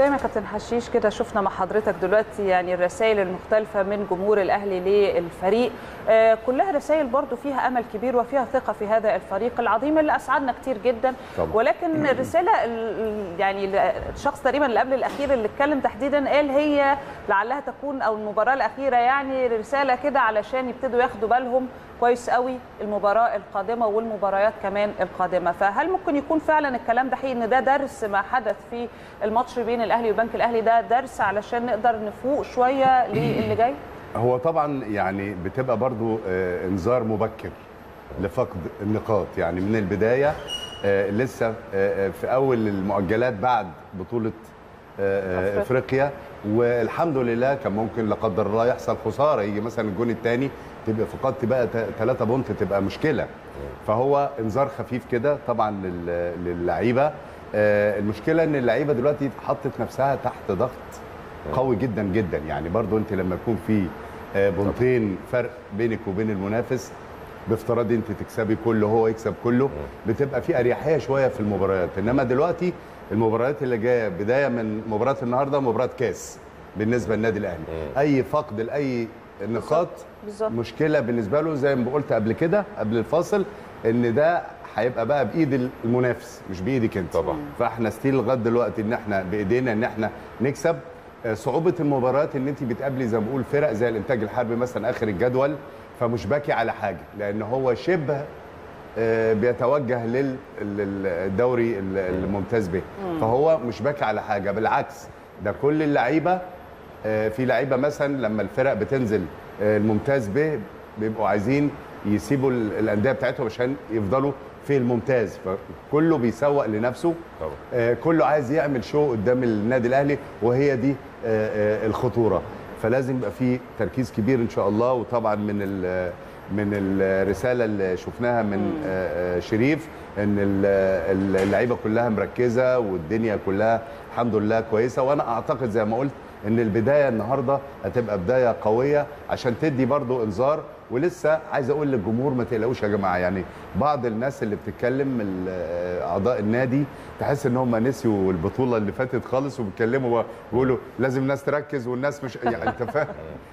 زي ما كابتن حشيش كده شفنا مع حضرتك دلوقتي يعني الرسائل المختلفة من جمهور الأهلي للفريق. آه كلها رسائل برضو فيها أمل كبير وفيها ثقة في هذا الفريق العظيم اللي أسعدنا كتير جدا. طبعا. ولكن الرسالة ال- يعني الشخص تقريبا اللي قبل الأخير اللي اتكلم تحديدا قال هي لعلها تكون أو المباراة الأخيرة يعني رسالة كده علشان يبتدوا ياخدوا بالهم كويس قوي المباراة القادمة والمباريات كمان القادمة. فهل ممكن يكون فعلا الكلام ده حقيقي إن ده درس ما حدث في الماتش بين الأهلي وبنك الأهلي ده درس علشان نقدر نفوق شوية للي جاي؟ هو طبعا يعني بتبقى برضو آه، انذار مبكر لفقد النقاط. يعني من البداية آه، لسه آه، في أول المؤجلات بعد بطولة آه، أفريقيا. والحمد لله كان ممكن لا قدر الله يحصل خسارة. يجي مثلا الجون الثاني تبقى فقدت بقى 3 بونت تبقى مشكلة. فهو انذار خفيف كده طبعا لل- للعيبة. المشكلة إن اللعيبة دلوقتي حطت نفسها تحت ضغط قوي جدا جدا. يعني برضو أنت لما يكون في آه، بونتين فرق بينك وبين المنافس بافتراض أنت تكسبي كله هو يكسب كله بتبقى في أريحية شوية في المباريات. إنما دلوقتي المباريات اللي جاية بداية من مباراه النهارده مباراه كاس بالنسبة للنادي الأهلي. أي فقد لأي نقاط بالظبط. مشكلة بالنسبة له زي ما قلت قبل كده قبل الفاصل إن ده هيبقى بقى بإيد المنافس مش بإيدك أنت. طبعا. فإحنا still لغاية دلوقتي إن إحنا بإيدينا إن إحنا نكسب. آه، صعوبة المباريات إن أنت بتقابلي زي ما بقول فرق زي الإنتاج الحربي مثلا آخر الجدول فمش باكي على حاجة لأن هو شبه آه، بيتوجه لل- لل- للدوري ال- الممتاز به. فهو مش باكي على حاجة بالعكس ده كل اللعيبة في لعيبة مثلا لما الفرق بتنزل آه، الممتاز به بيبقوا عايزين يسيبوا ال- الأندية بتاعتهم عشان يفضلوا في الممتاز. فكله بيسوق لنفسه. طبعا. آه، كله عايز يعمل شو قدام النادي الأهلي وهي دي آه، آه، الخطورة. فلازم يبقى في تركيز كبير إن شاء الله. وطبعا من ال- من الرسالة اللي شفناها من آه، آه، شريف إن ال- اللعيبة كلها مركزة والدنيا كلها الحمد لله كويسة. وأنا أعتقد زي ما قلت إن البداية النهارده هتبقى بداية قوية عشان تدي برضو إنذار. ولسه عايز أقول للجمهور ما تقلقوش يا جماعة يعني بعض الناس اللي بتتكلم أعضاء النادي تحس إن هم نسيوا البطولة اللي فاتت خالص وبيتكلموا بيقولوا لازم الناس تركز والناس مش يعني أنت فاهم.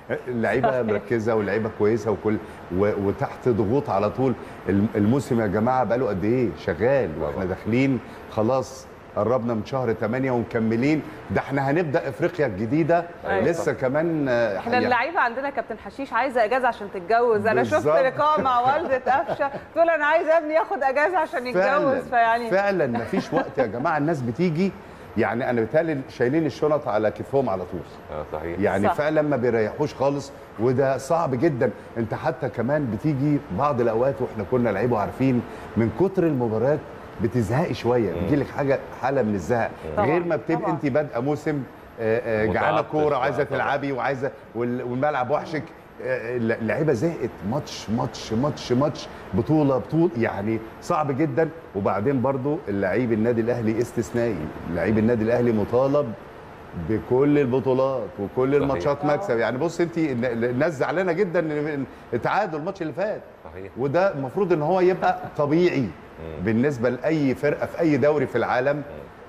اللعيبة مركزة واللعيبة كويسة وكل و- وتحت ضغوط على طول. الم- الموسم يا جماعة بقاله قد إيه؟ شغال وإحنا داخلين خلاص قربنا من شهر 8 ومكملين. ده إحنا هنبدأ إفريقيا الجديدة. أيوة. لسه كمان آه، إحنا يعني- اللعيبة عندنا كابتن حشيش عايزة إجازة عشان تتجوز. أنا شفت. لقاء مع والدة قفشة. تقول أنا عايزة ابني ياخد إجازة عشان يتجوز. فيعني فعلا مفيش وقت يا جماعة. الناس بتيجي. يعني أنا بيتهيألي شايلين الشنط على كتفهم على طول. آه صحيح. يعني صح. فعلا ما بيريحوش خالص. وده صعب جدا. أنت حتى كمان بتيجي بعض الأوقات وإحنا كنا لعيبه عارفين من كتر المباريات بتزهقي شوية بيجيلك حاجة حالة من الزهق. طبعاً، غير ما بتبقي. انت بادئة موسم آه، آه، جعانة كورة وعايزه. تلعبي وعايزة وال- والملعب وحشك. آه، اللعيبه زهقت. ماتش ماتش ماتش ماتش. بطولة بطولة. يعني صعب جدا. وبعدين برضو اللعيب النادي الأهلي استثنائي. لعيب النادي الأهلي مطالب بكل البطولات وكل صحيح. الماتشات مكسب. يعني بص انت الناس زعلانة جدا ان التعادل الماتش اللي فات. صحيح. وده المفروض إن هو يبقى طبيعي. بالنسبة لأي فرقة في أي دوري في العالم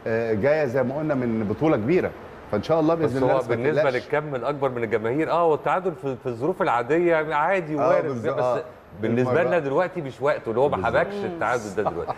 آه، جاية زي ما قلنا من بطولة كبيرة فإن شاء الله بإذن الله بالنسبة. للكم الأكبر من الجماهير آه والتعادل في, في الظروف العادية عادي آه، وارد. بس آه. بالنسبة لنا دلوقتي مش وقته اللي هو ما. حبكش التعادل ده دلوقتي